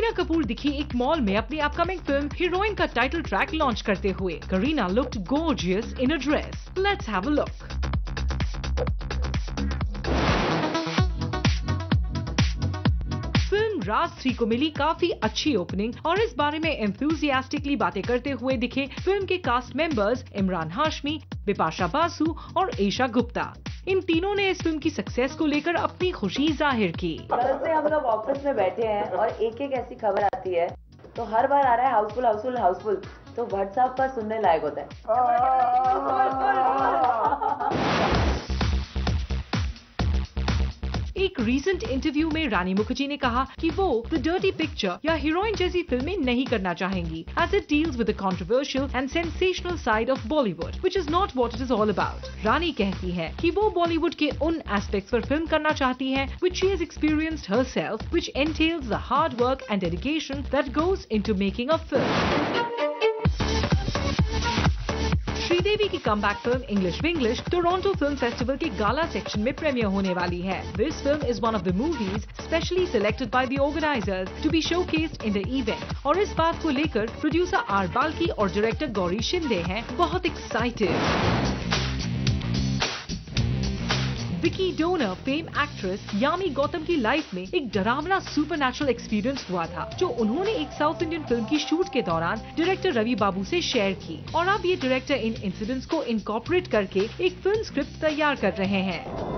कपूर दिखी एक मॉल में अपनी अपकमिंग फ़िल्म हीरोइन का टाइटल ट्रैक लॉन्च करते हुए। Kareena looked gorgeous in a dress let's have a look. Film Raaz three को मिली काफ़ी अच्छी ओपनिंग और इस बारे में एंथुजियास्टिकली बातें करते हुए दिखे। फ़िल्म के कास्ट मेंबर्स इमरान हाशमी, बिपाशा बासु और ईशा गुप्ता। इन तीनों ने इस फ़िल्म की सक्सेस को लेकर अपनी खुशी ज़ाहिर की। कल से हम लोग ऑफ़िस में बैठे हैं और एक एक ऐसी खबर आती है तो हर बार आ रहा है हाउसफुल हाउसफुल हाउसफुल तो व्हाट्सएप पर सुनने लायक होता है। रीसेंट इंटरव्यू में रानी मुखर्जी ने कहा कि वो द डर्टी पिक्चर या हीरोइन जैसी फ़िल्में नहीं करना चाहेंगी as it deals with the controversial and sensational side of Bollywood which is not what it is all about Rani कहती है कि वो बॉलीवुड के उन एस्पेक्ट्स पर फ़िल्म करना चाहती हैं, which she has experienced herself, which entails the hard work and dedication that goes into making a film. Sridevi की back film English Vinglish Toronto film festival के गाला सेक्शन में प्रीमियर होने वाली है। This film is one of the movies specially selected by the organisers to be showcased in the event और इस बात को लेकर प्रोड्यूसर आर बाल्की और डायरेक्टर गौरी शिंदे हैं बहुत excited Vicky Donor fame actress Yami Gautam की लाइफ में एक डरावना सुपर एक्सपीरियंस हुआ था, जो उन्होंने एक साउथ इंडियन फ़िल्म की शूट के दौरान डायरेक्टर रवि बाबू से शेयर की। और अब ये डायरेक्टर इन इंसिडेंट्स को इनकॉपरेट करके एक फ़िल्म स्क्रिप्ट तैयार कर रहे हैं।